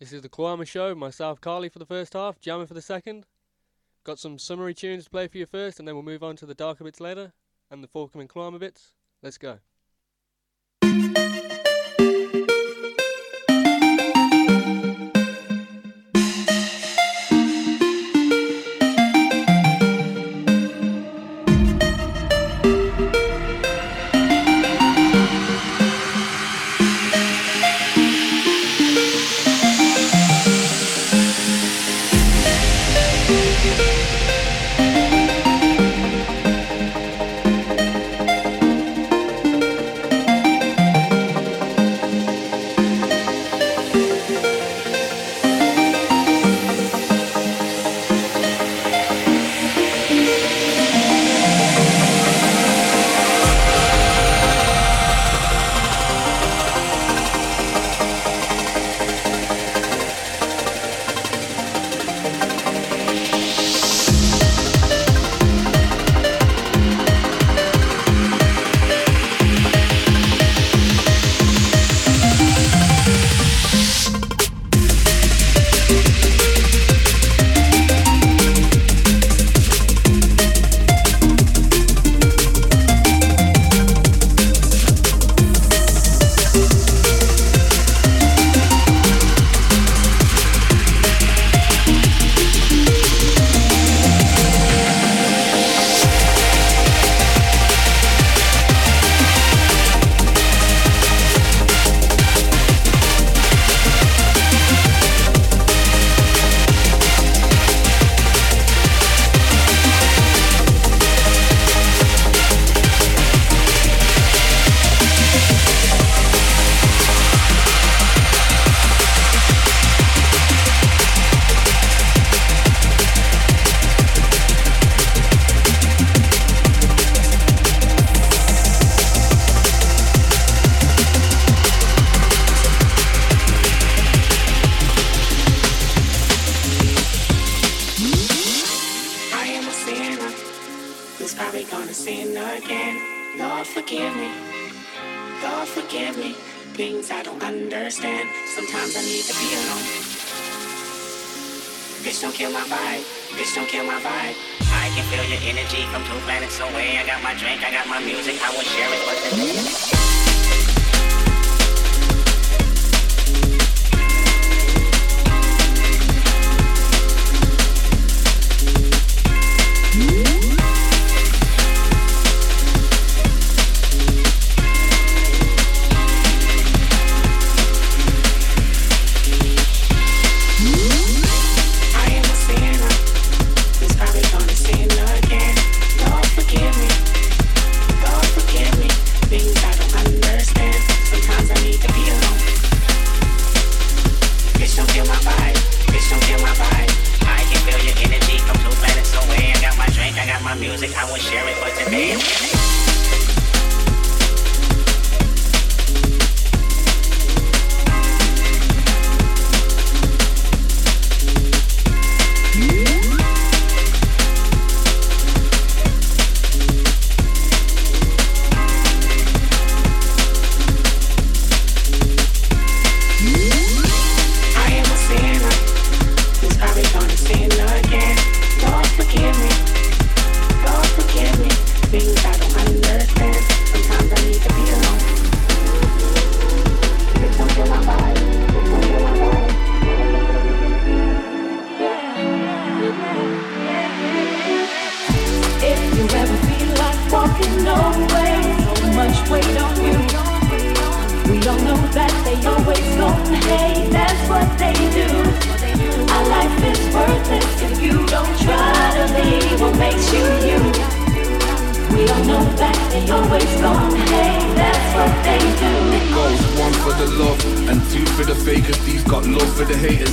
This is the Clawhammer Show. Myself, Carly, for the first half, Jammer for the second. Got some summary tunes to play for you first, and then we'll move on to the darker bits later and the forthcoming Clawhammer bits. Let's go.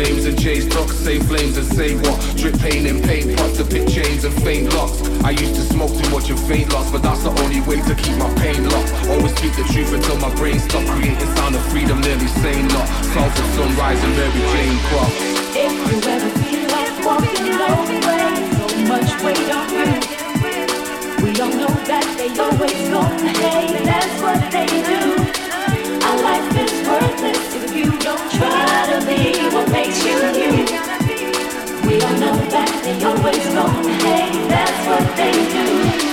aims and chase ducks, same flames and same what? Drip pain and paint pots to pick chains and faint locks. I used to smoke too much and faint lost, but that's the only way to keep my pain locked. Always speak the truth until my brain stops creating sound of freedom, nearly sane lot. Souls of sunrise and Mary Jane Croft. If you ever feel like walking away, so much weight on you. All know that they always gonna that's what they do. Our life is worthless if you don't try to be what makes you you. We all know that they always gonna hate, that's what they do.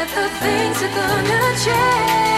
that the things are gonna change.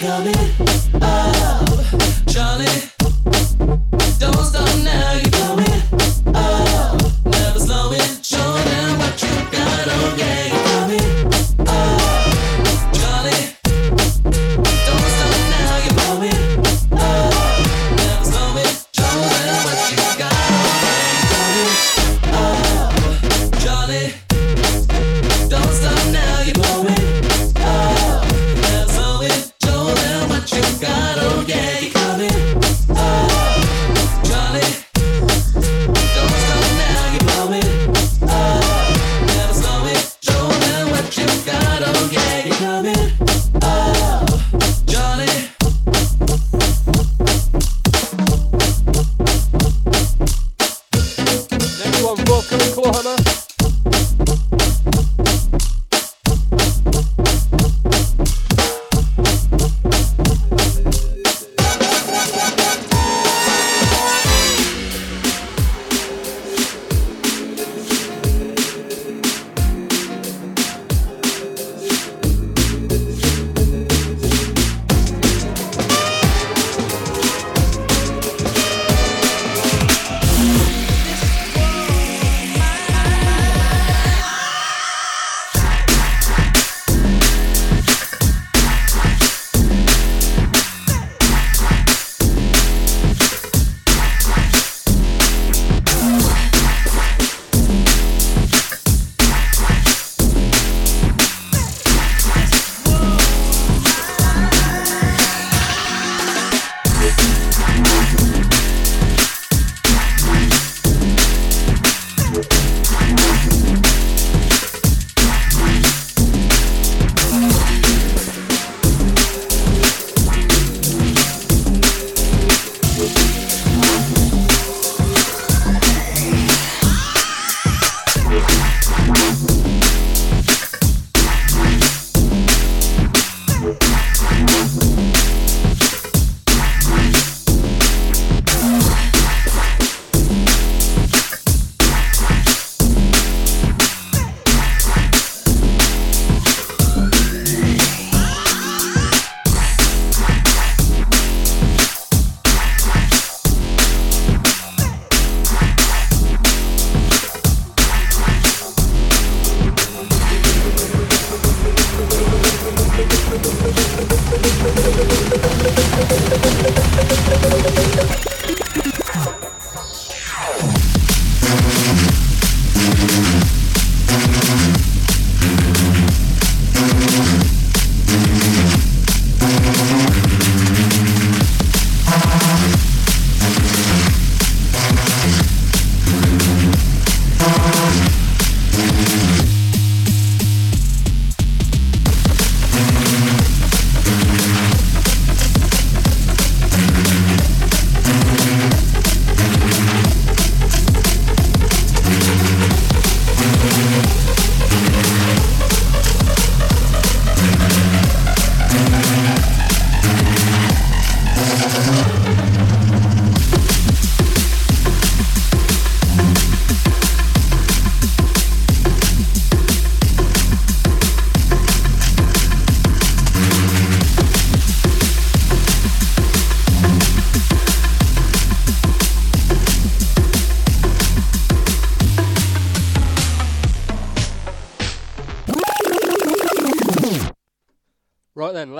coming.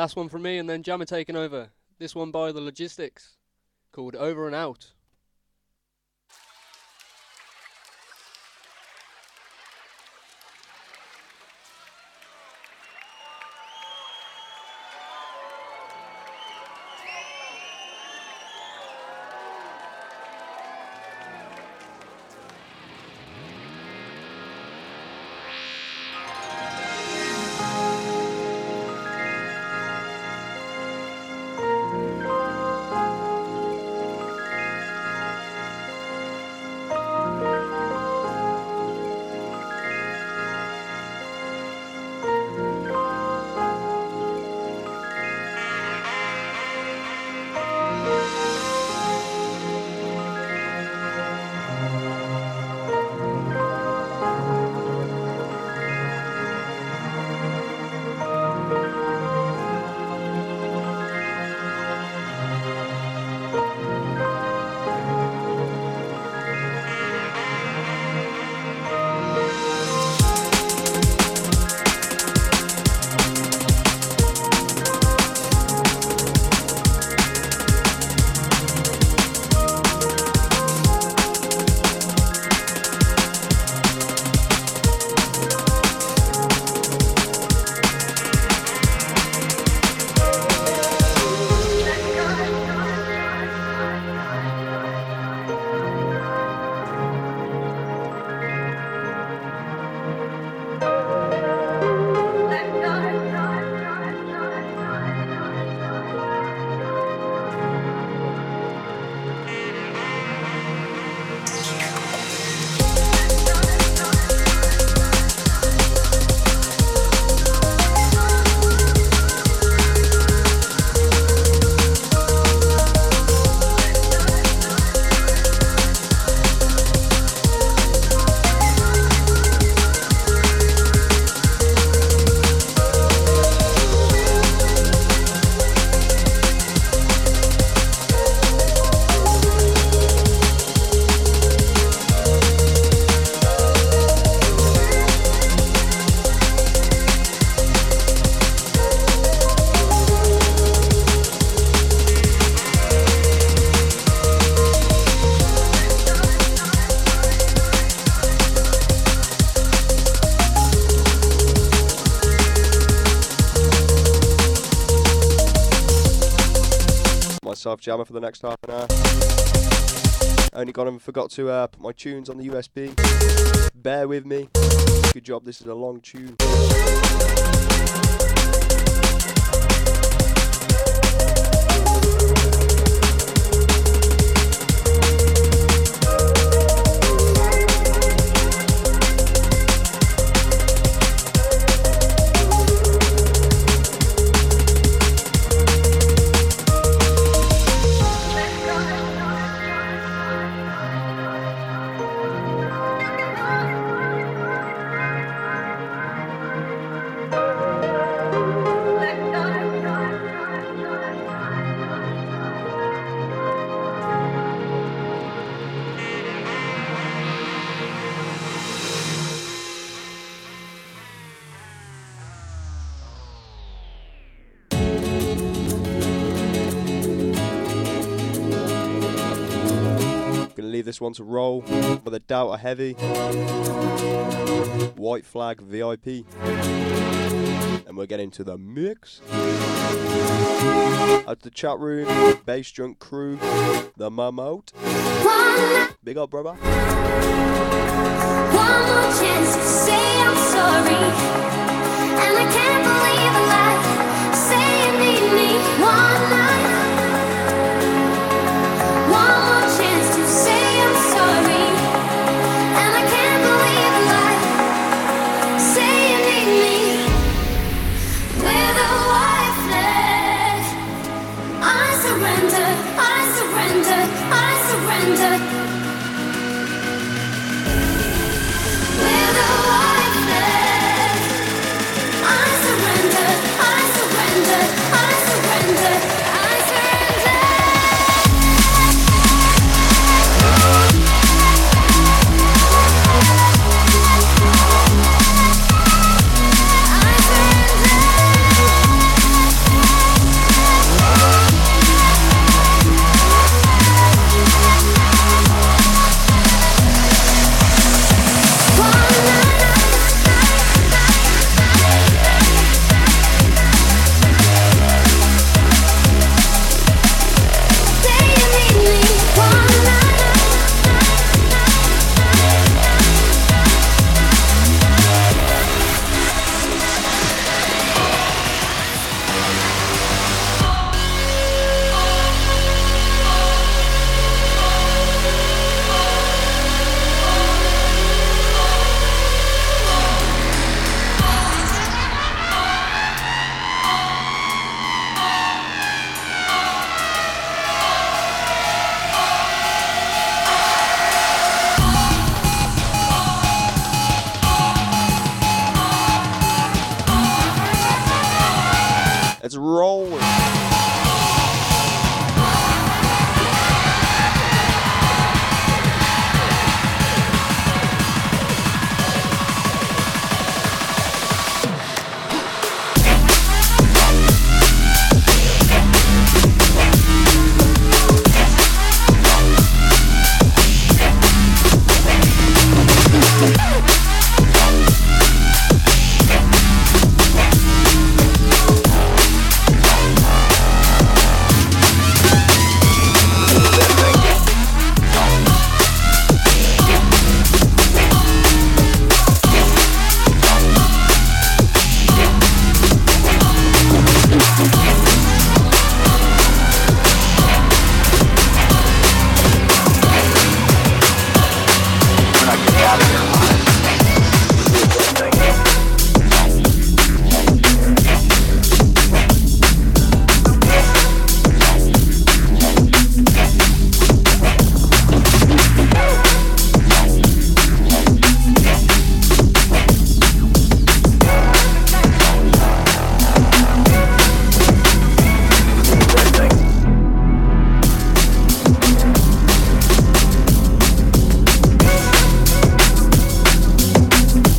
last one from me, and then Jammer taking over. This one by the Logistics, called Over and Out. Jammer for the next half an hour. Only got and forgot to uh, put my tunes on the USB. Bear with me. Good job, this is a long tune. This one to roll with a Doubter Heavy. White Flag VIP. And we're getting to the mix. Out the chat room, Bass Junk Crew, the Mamote. Big up, brother. One more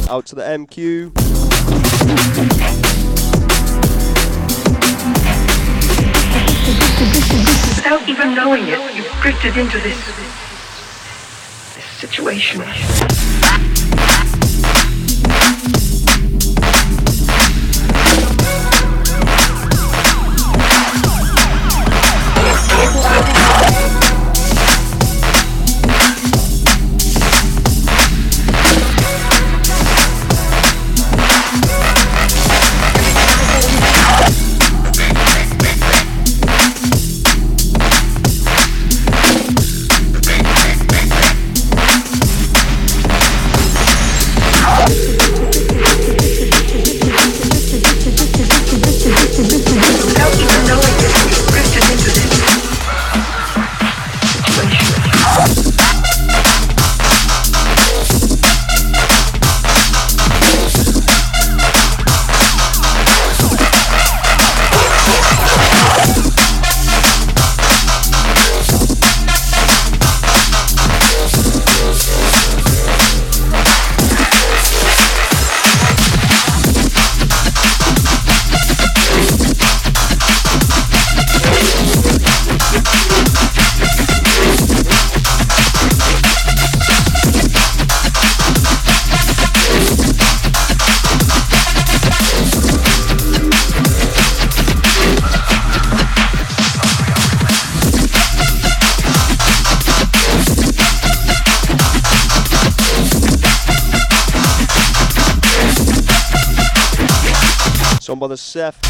Out to the MQ. Without even knowing it, you've drifted into this, this situation. Song by the Seth.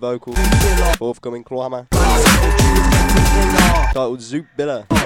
Vocals. Forthcoming Clawhammer. Titled Zoop Biller.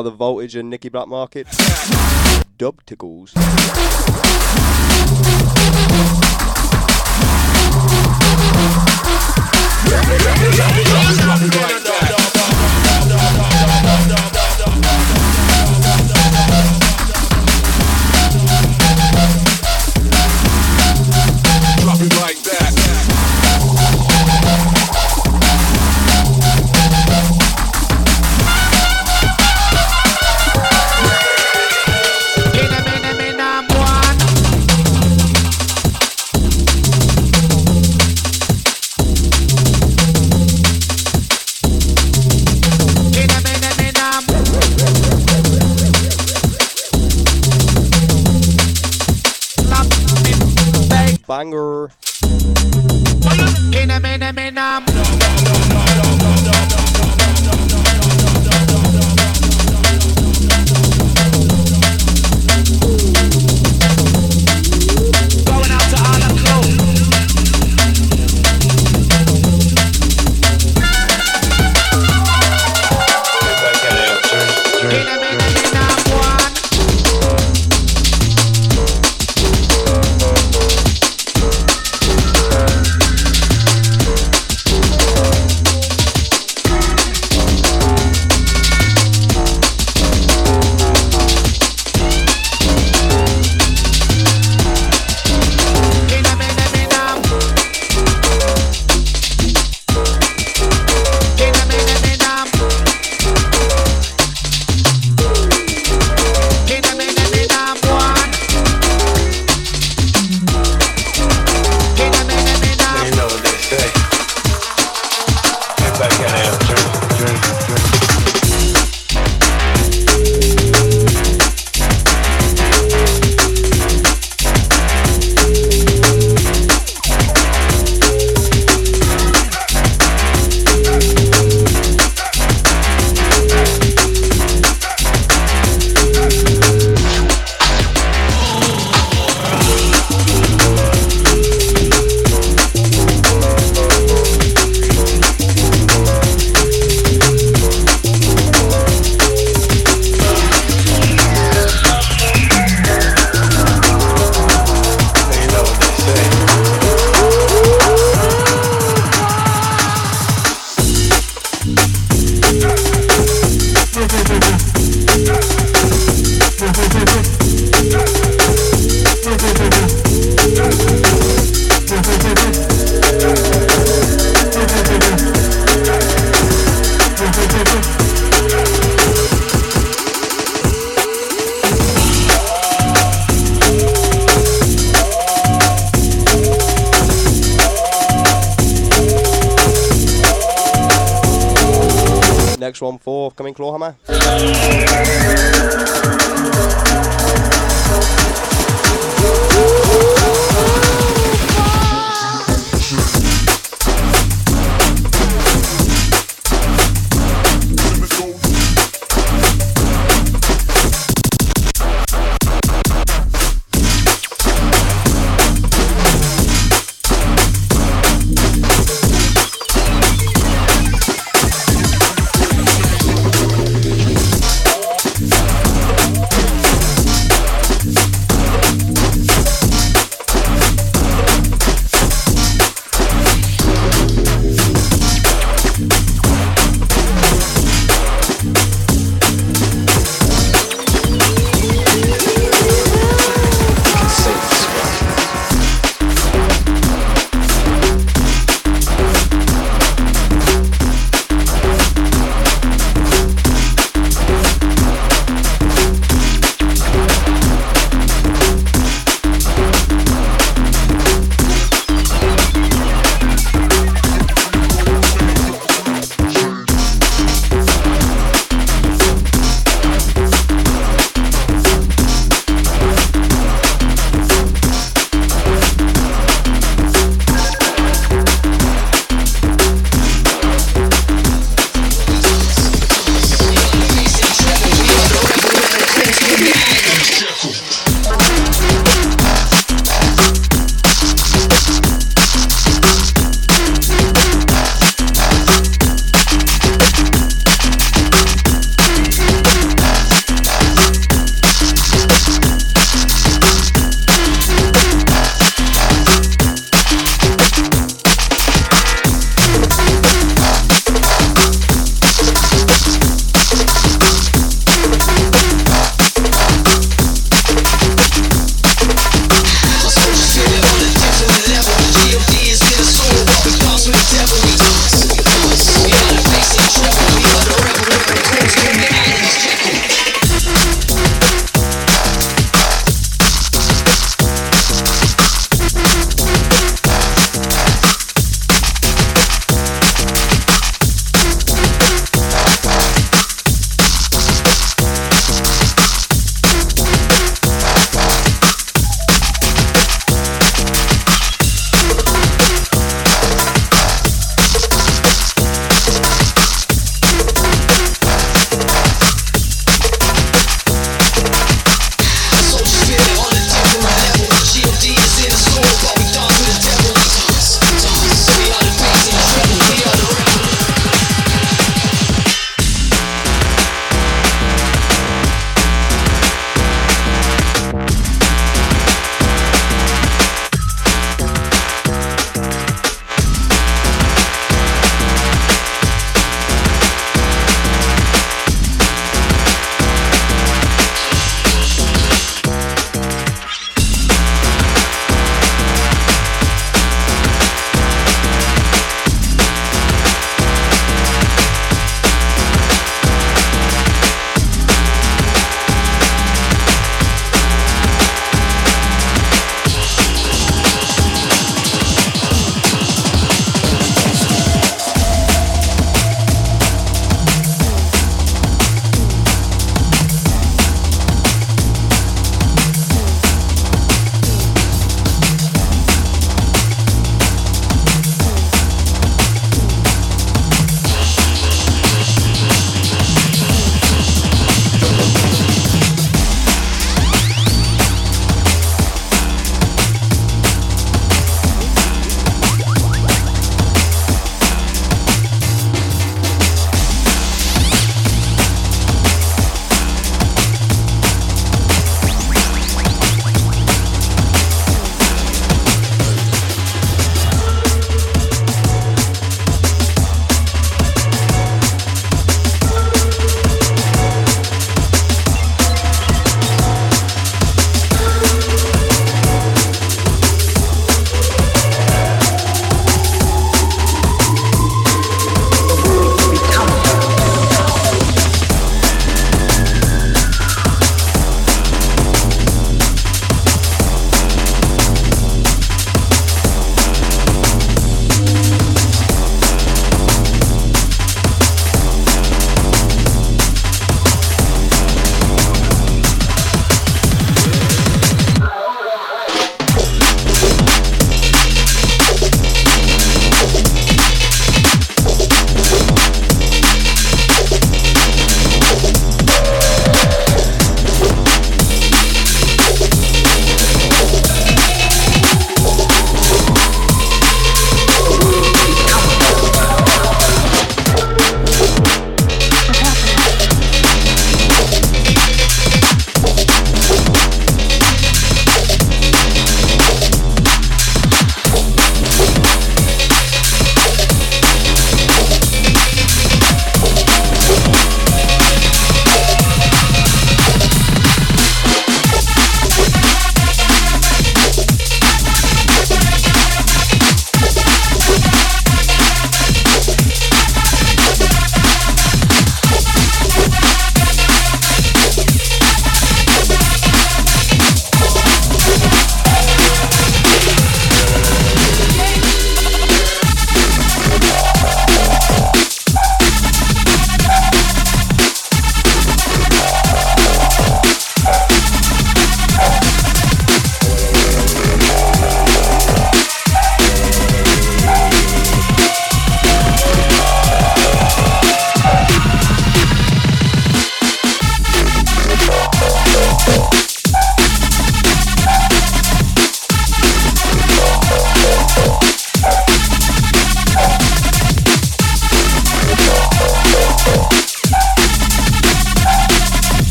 by The Voltage and Nicky Blackmarket. Dub Tickles. them in um.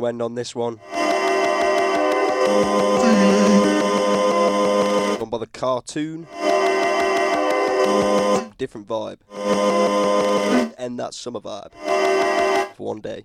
Going to end on this one. One by the cartoon. Different vibe. End that summer vibe for one day.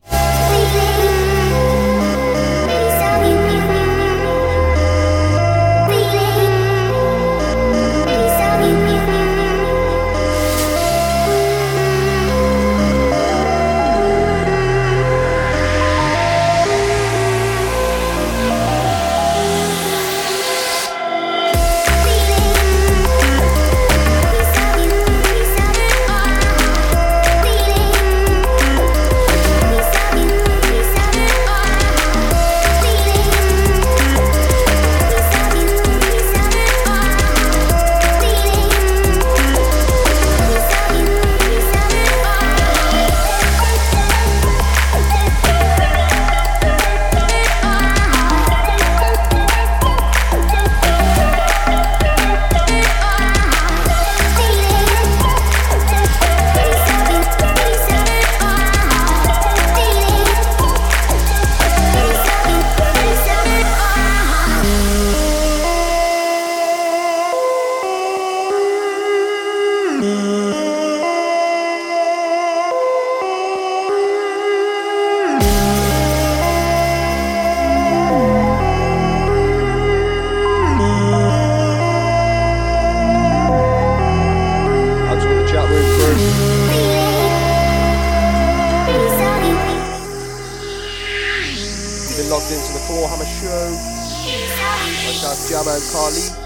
Been locked into the Clawhammer Show. Myself, Jabba and Carly.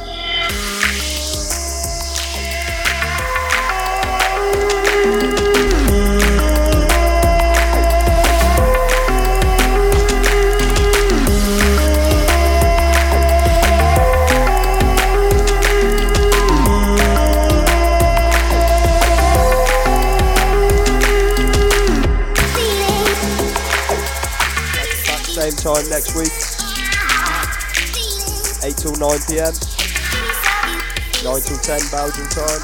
next week. 8 till 9 pm. 9 till 10 Belgian time.